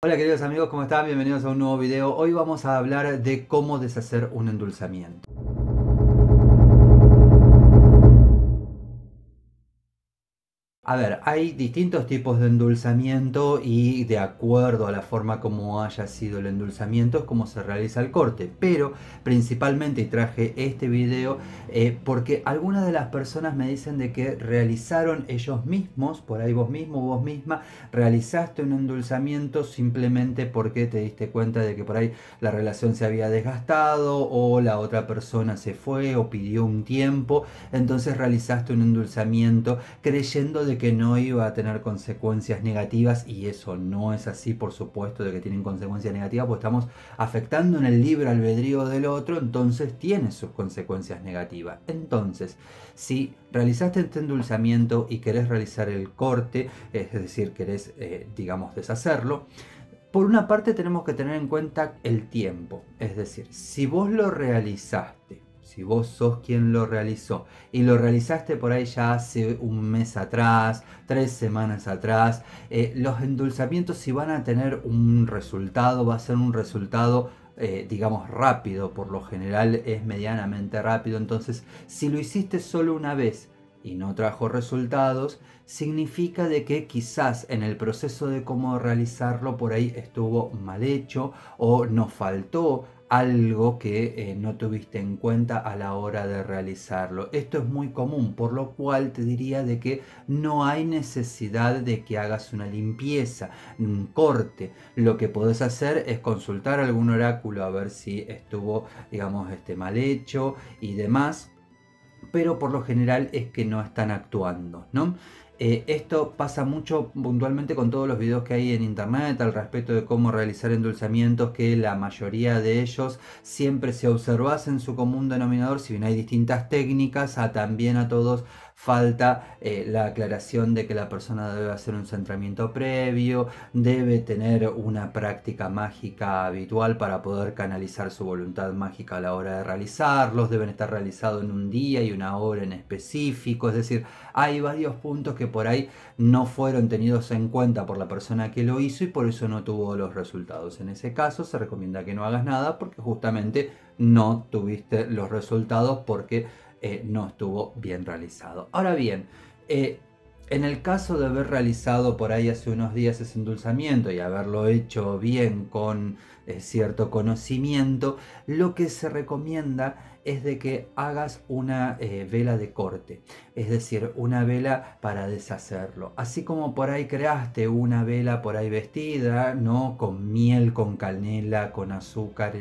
Hola queridos amigos, ¿cómo están? Bienvenidos a un nuevo video. Hoy vamos a hablar de cómo deshacer un endulzamiento. A ver, hay distintos tipos de endulzamiento y de acuerdo a la forma como haya sido el endulzamiento es como se realiza el corte. Pero principalmente, y traje este video eh, porque algunas de las personas me dicen de que realizaron ellos mismos, por ahí vos mismo, vos misma, realizaste un endulzamiento simplemente porque te diste cuenta de que por ahí la relación se había desgastado o la otra persona se fue o pidió un tiempo. Entonces realizaste un endulzamiento creyendo de que no iba a tener consecuencias negativas y eso no es así, por supuesto, de que tienen consecuencias negativas, pues estamos afectando en el libre albedrío del otro, entonces tiene sus consecuencias negativas. Entonces, si realizaste este endulzamiento y querés realizar el corte, es decir, querés, eh, digamos, deshacerlo, por una parte tenemos que tener en cuenta el tiempo, es decir, si vos lo realizaste si vos sos quien lo realizó. Y lo realizaste por ahí ya hace un mes atrás, tres semanas atrás, eh, los endulzamientos si van a tener un resultado, va a ser un resultado eh, digamos rápido, por lo general es medianamente rápido, entonces si lo hiciste solo una vez y no trajo resultados, significa de que quizás en el proceso de cómo realizarlo por ahí estuvo mal hecho o nos faltó algo que eh, no tuviste en cuenta a la hora de realizarlo. Esto es muy común, por lo cual te diría de que no hay necesidad de que hagas una limpieza, un corte. Lo que podés hacer es consultar algún oráculo a ver si estuvo, digamos, este, mal hecho y demás. Pero por lo general es que no están actuando, ¿no? Eh, esto pasa mucho puntualmente con todos los videos que hay en internet al respecto de cómo realizar endulzamientos, que la mayoría de ellos siempre se observas en su común denominador, si bien hay distintas técnicas, a también a todos falta eh, la aclaración de que la persona debe hacer un centramiento previo, debe tener una práctica mágica habitual para poder canalizar su voluntad mágica a la hora de realizarlos, deben estar realizados en un día y una hora en específico, es decir, hay varios puntos que por ahí no fueron tenidos en cuenta por la persona que lo hizo y por eso no tuvo los resultados. En ese caso se recomienda que no hagas nada porque justamente no tuviste los resultados porque eh, no estuvo bien realizado. Ahora bien, eh, en el caso de haber realizado por ahí hace unos días ese endulzamiento y haberlo hecho bien con eh, cierto conocimiento, lo que se recomienda es de que hagas una vela de corte, es decir, una vela para deshacerlo. Así como por ahí creaste una vela por ahí vestida, ¿no? Con miel, con canela, con azúcar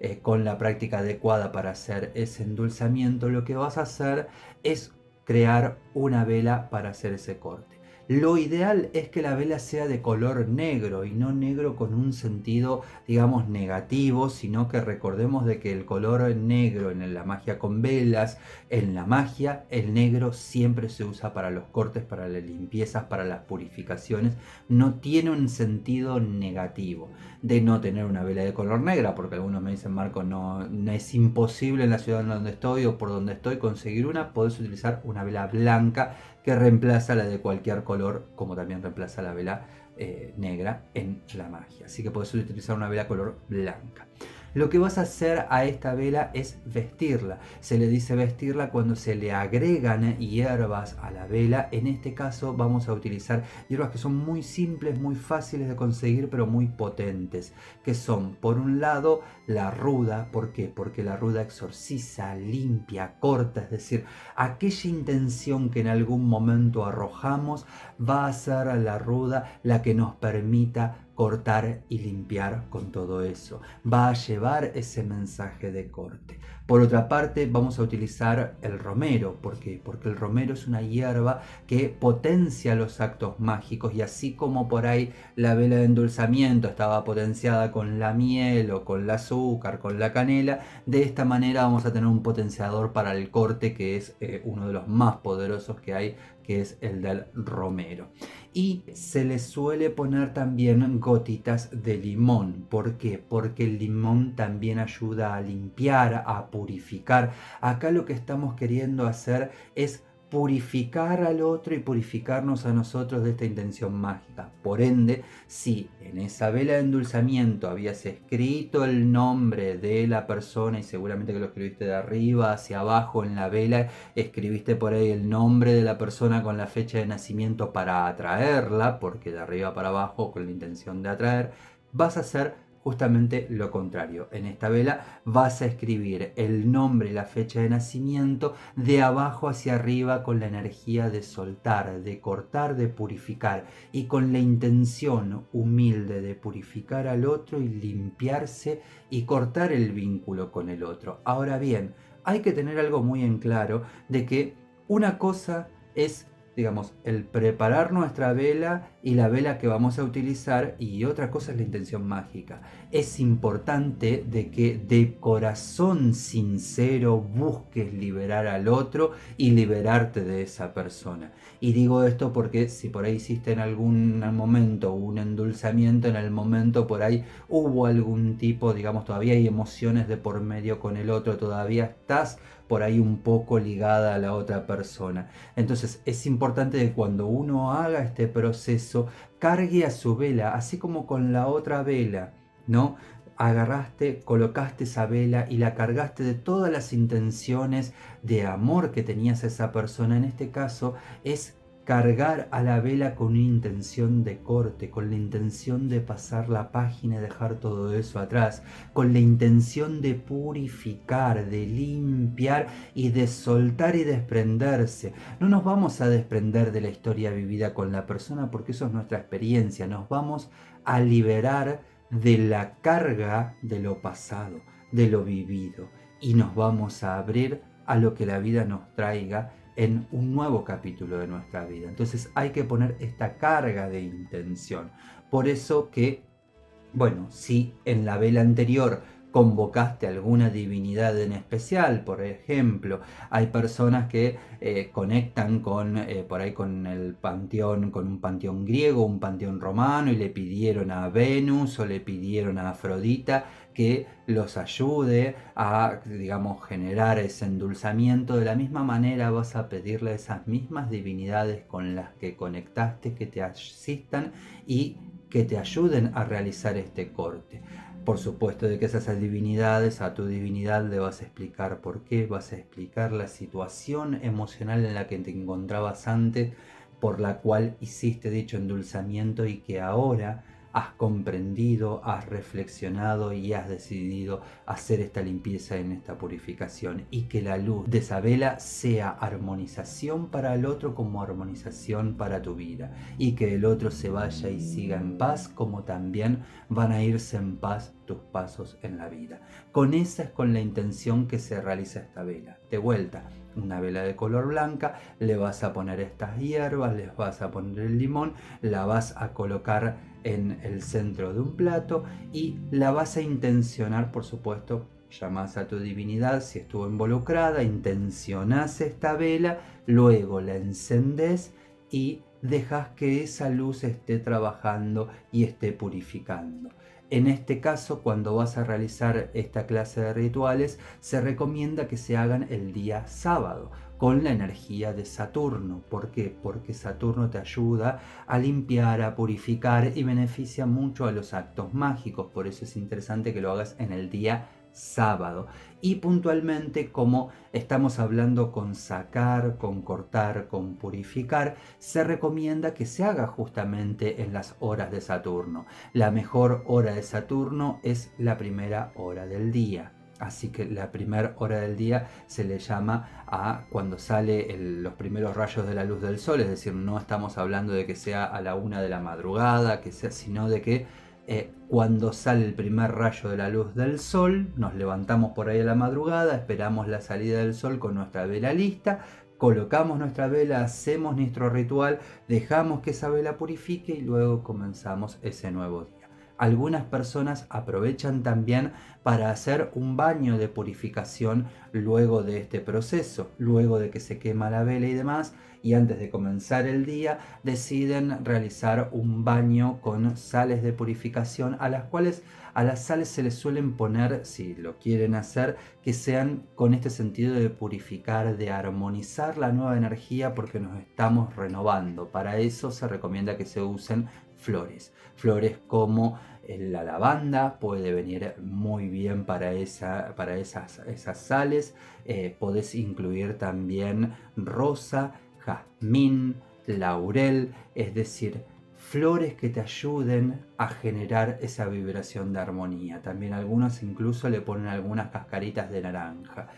eh, con la práctica adecuada para hacer ese endulzamiento, lo que vas a hacer es crear una vela para hacer ese corte. Lo ideal es que la vela sea de color negro y no negro con un sentido, digamos, negativo, sino que recordemos de que el color negro en la magia con velas, en la magia, el negro siempre se usa para los cortes, para las limpiezas, para las purificaciones. No tiene un sentido negativo de no tener una vela de color negra, porque algunos me dicen, Marco, no, no es imposible en la ciudad donde estoy o por donde estoy conseguir una, podés utilizar una vela blanca que reemplaza la de cualquier color, como también reemplaza la vela eh, negra en la magia. Así que puedes utilizar una vela color blanca. Lo que vas a hacer a esta vela es vestirla. Se le dice vestirla cuando se le agregan hierbas a la vela. En este caso vamos a utilizar hierbas que son muy simples, muy fáciles de conseguir, pero muy potentes. Que son, por un lado, la ruda. ¿Por qué? Porque la ruda exorciza, limpia, corta. Es decir, aquella intención que en algún momento arrojamos va a ser la ruda la que nos permita cortar y limpiar con todo eso. Va a llevar ese mensaje de corte. Por otra parte, vamos a utilizar el romero. ¿Por qué? Porque el romero es una hierba que potencia los actos mágicos y así como por ahí la vela de endulzamiento estaba potenciada con la miel o con el azúcar, con la canela, de esta manera vamos a tener un potenciador para el corte que es eh, uno de los más poderosos que hay que es el del romero. Y se le suele poner también gotitas de limón. ¿Por qué? Porque el limón también ayuda a limpiar, a purificar. Acá lo que estamos queriendo hacer es purificar al otro y purificarnos a nosotros de esta intención mágica. Por ende, si en esa vela de endulzamiento habías escrito el nombre de la persona y seguramente que lo escribiste de arriba hacia abajo en la vela, escribiste por ahí el nombre de la persona con la fecha de nacimiento para atraerla, porque de arriba para abajo con la intención de atraer, vas a hacer justamente lo contrario. En esta vela vas a escribir el nombre y la fecha de nacimiento de abajo hacia arriba con la energía de soltar, de cortar, de purificar y con la intención humilde de purificar al otro y limpiarse y cortar el vínculo con el otro. Ahora bien, hay que tener algo muy en claro de que una cosa es digamos, el preparar nuestra vela y la vela que vamos a utilizar y otra cosa es la intención mágica. Es importante de que de corazón sincero busques liberar al otro y liberarte de esa persona. Y digo esto porque si por ahí hiciste en algún momento un endulzamiento, en el momento por ahí hubo algún tipo, digamos, todavía hay emociones de por medio con el otro, todavía estás por ahí un poco ligada a la otra persona. Entonces es importante que cuando uno haga este proceso, cargue a su vela, así como con la otra vela, ¿no? agarraste, colocaste esa vela y la cargaste de todas las intenciones de amor que tenías a esa persona. En este caso es cargar a la vela con una intención de corte, con la intención de pasar la página y dejar todo eso atrás, con la intención de purificar, de limpiar y de soltar y desprenderse. No nos vamos a desprender de la historia vivida con la persona porque eso es nuestra experiencia, nos vamos a liberar de la carga de lo pasado, de lo vivido y nos vamos a abrir a lo que la vida nos traiga en un nuevo capítulo de nuestra vida. Entonces hay que poner esta carga de intención. Por eso que, bueno, si en la vela anterior convocaste alguna divinidad en especial, por ejemplo, hay personas que eh, conectan con, eh, por ahí con el panteón, con un panteón griego, un panteón romano y le pidieron a Venus o le pidieron a Afrodita que los ayude a, digamos, generar ese endulzamiento. De la misma manera vas a pedirle a esas mismas divinidades con las que conectaste que te asistan y que te ayuden a realizar este corte. Por supuesto de que esas divinidades, a tu divinidad le vas a explicar por qué, vas a explicar la situación emocional en la que te encontrabas antes, por la cual hiciste dicho endulzamiento y que ahora has comprendido, has reflexionado y has decidido hacer esta limpieza en esta purificación y que la luz de esa vela sea armonización para el otro como armonización para tu vida y que el otro se vaya y siga en paz como también van a irse en paz tus pasos en la vida. Con esa es con la intención que se realiza esta vela. De vuelta, una vela de color blanca, le vas a poner estas hierbas, les vas a poner el limón, la vas a colocar en el centro de un plato y la vas a intencionar, por supuesto, llamas a tu divinidad si estuvo involucrada, intencionas esta vela, luego la encendes y dejas que esa luz esté trabajando y esté purificando. En este caso, cuando vas a realizar esta clase de rituales, se recomienda que se hagan el día sábado con la energía de Saturno. ¿Por qué? Porque Saturno te ayuda a limpiar, a purificar y beneficia mucho a los actos mágicos. Por eso es interesante que lo hagas en el día sábado. Y puntualmente, como estamos hablando con sacar, con cortar, con purificar, se recomienda que se haga justamente en las horas de Saturno. La mejor hora de Saturno es la primera hora del día. Así que la primera hora del día se le llama a cuando sale los primeros rayos de la luz del sol, es decir, no estamos hablando de que sea a la una de la madrugada, que sea, sino de que eh, cuando sale el primer rayo de la luz del sol, nos levantamos por ahí a la madrugada, esperamos la salida del sol con nuestra vela lista, colocamos nuestra vela, hacemos nuestro ritual, dejamos que esa vela purifique y luego comenzamos ese nuevo día. Algunas personas aprovechan también para hacer un baño de purificación luego de este proceso, luego de que se quema la vela y demás, y antes de comenzar el día deciden realizar un baño con sales de purificación a las cuales a las sales se les suelen poner, si lo quieren hacer, que sean con este sentido de purificar, de armonizar la nueva energía porque nos estamos renovando. Para eso se recomienda que se usen flores. Flores como la lavanda puede venir muy bien para, esa, para esas, esas sales. Eh, podés incluir también rosa, jazmín, laurel, es decir, flores que te ayuden a generar esa vibración de armonía. También algunos incluso le ponen algunas cascaritas de naranja,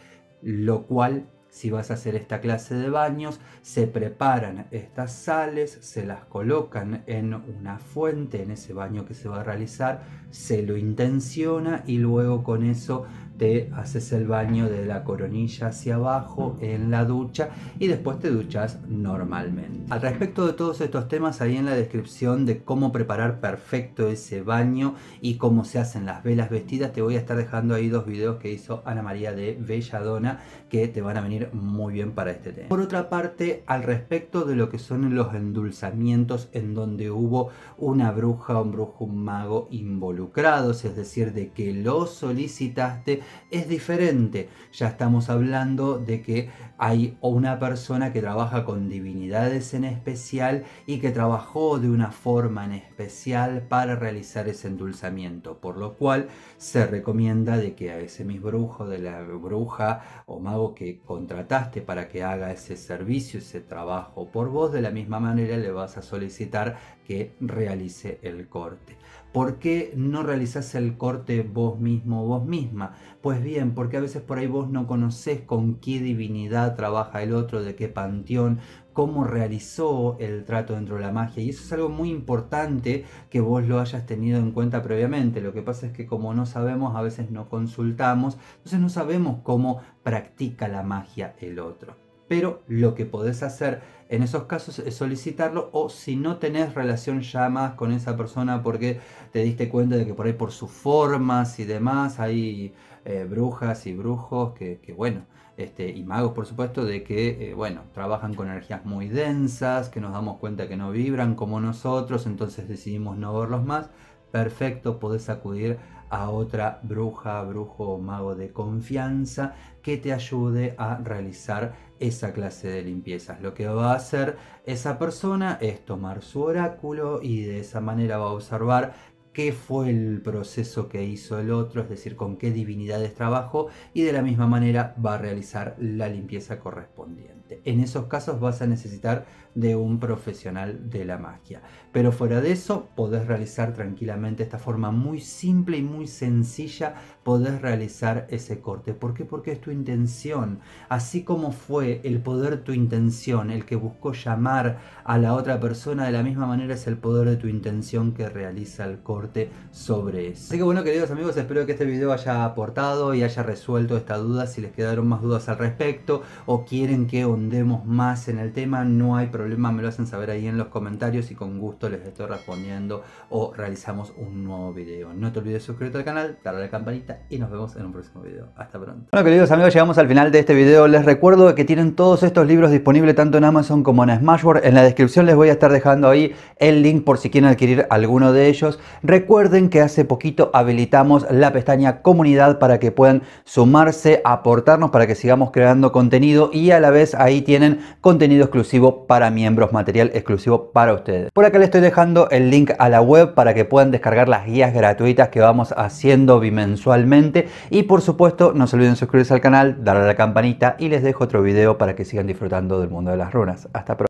lo cual si vas a hacer esta clase de baños, se preparan estas sales, se las colocan en una fuente, en ese baño que se va a realizar, se lo intenciona y luego con eso te haces el baño de la coronilla hacia abajo en la ducha y después te duchas normalmente. Al respecto de todos estos temas, ahí en la descripción de cómo preparar perfecto ese baño y cómo se hacen las velas vestidas, te voy a estar dejando ahí dos videos que hizo Ana María de Belladona que te van a venir muy bien para este tema. Por otra parte, al respecto de lo que son los endulzamientos en donde hubo una bruja, un brujo, un mago involucrados, es decir, de que lo solicitaste es diferente. Ya estamos hablando de que hay una persona que trabaja con divinidades en especial y que trabajó de una forma en especial para realizar ese endulzamiento, por lo cual se recomienda de que a ese mismo brujo, de la bruja o mago que contrataste para que haga ese servicio, ese trabajo por vos, de la misma manera le vas a solicitar que realice el corte. ¿Por qué no realizás el corte vos mismo o vos misma? Pues bien, porque a veces por ahí vos no conocés con qué divinidad trabaja el otro, de qué panteón, cómo realizó el trato dentro de la magia. Y eso es algo muy importante que vos lo hayas tenido en cuenta previamente. Lo que pasa es que como no sabemos, a veces no consultamos, entonces no sabemos cómo practica la magia el otro pero lo que podés hacer en esos casos es solicitarlo o si no tenés relación ya más con esa persona porque te diste cuenta de que por ahí por sus formas y demás hay eh, brujas y brujos que, bueno, este, y magos por supuesto, de que, eh, bueno, trabajan con energías muy densas, que nos damos cuenta que no vibran como nosotros, entonces decidimos no verlos más, perfecto, podés acudir a otra bruja, brujo o mago de confianza que te ayude a realizar esa clase de limpiezas. Lo que va a hacer esa persona es tomar su oráculo y de esa manera va a observar qué fue el proceso que hizo el otro, es decir, con qué divinidades trabajó y de la misma manera va a realizar la limpieza correspondiente. En esos casos vas a necesitar de un profesional de la magia. Pero fuera de eso, podés realizar tranquilamente esta forma muy simple y muy sencilla, podés realizar ese corte. ¿Por qué? Porque es tu intención. Así como fue el poder tu intención, el que buscó llamar a la otra persona, de la misma manera es el poder de tu intención que realiza el corte sobre eso. Así que bueno, queridos amigos, espero que este video haya aportado y haya resuelto esta duda. Si les quedaron más dudas al respecto o quieren que ondemos más en el tema, no hay problema me lo hacen saber ahí en los comentarios y con gusto les estoy respondiendo o realizamos un nuevo video. No te olvides suscribirte al canal, darle a la campanita y nos vemos en un próximo video. Hasta pronto. Bueno queridos amigos, llegamos al final de este video. Les recuerdo que tienen todos estos libros disponibles tanto en Amazon como en Smashword. En la descripción les voy a estar dejando ahí el link por si quieren adquirir alguno de ellos. Recuerden que hace poquito habilitamos la pestaña comunidad para que puedan sumarse, aportarnos para que sigamos creando contenido y a la vez ahí tienen contenido exclusivo para miembros, material exclusivo para ustedes. Por acá les estoy dejando el link a la web para que puedan descargar las guías gratuitas que vamos haciendo bimensualmente y por supuesto no se olviden suscribirse al canal, darle a la campanita y les dejo otro video para que sigan disfrutando del mundo de las runas. Hasta pronto.